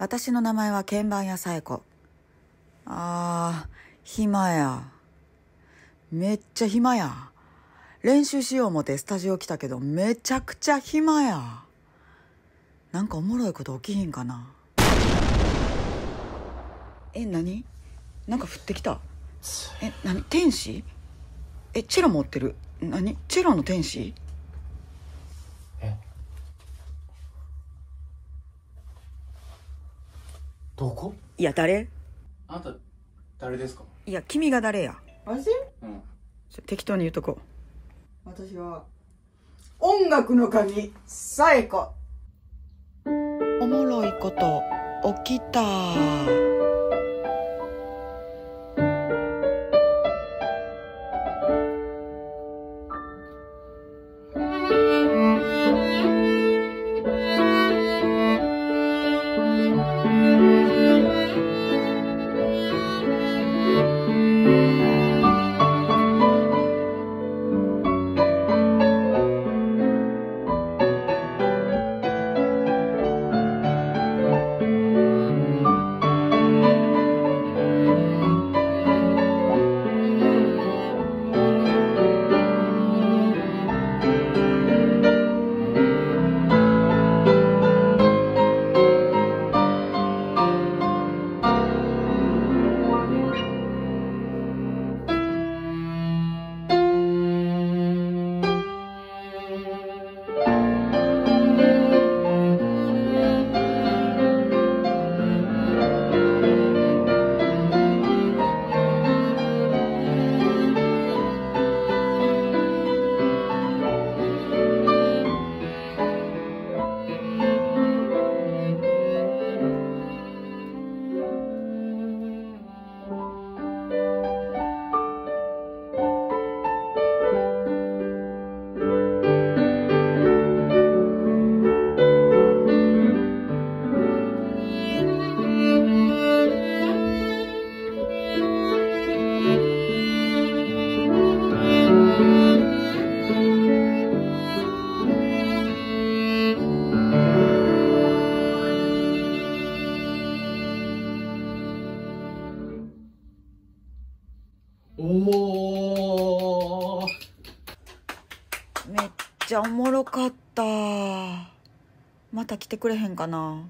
私の名前は鍵盤屋さえ子。あー暇や。めっちゃ暇や。練習しよう思ってスタジオ来たけどめちゃくちゃ暇や。なんかおもろいこと起きひんかな。え何？なんか降ってきた。え何？天使？えチェロ持ってる？何？チェロの天使？どこ？いや誰？あなた誰ですか？いや君が誰や？私？うん。適当に言うとこ私は音楽の神サエコおもろいこと起きたおおめっちゃおもろかった。また来てくれへんかな。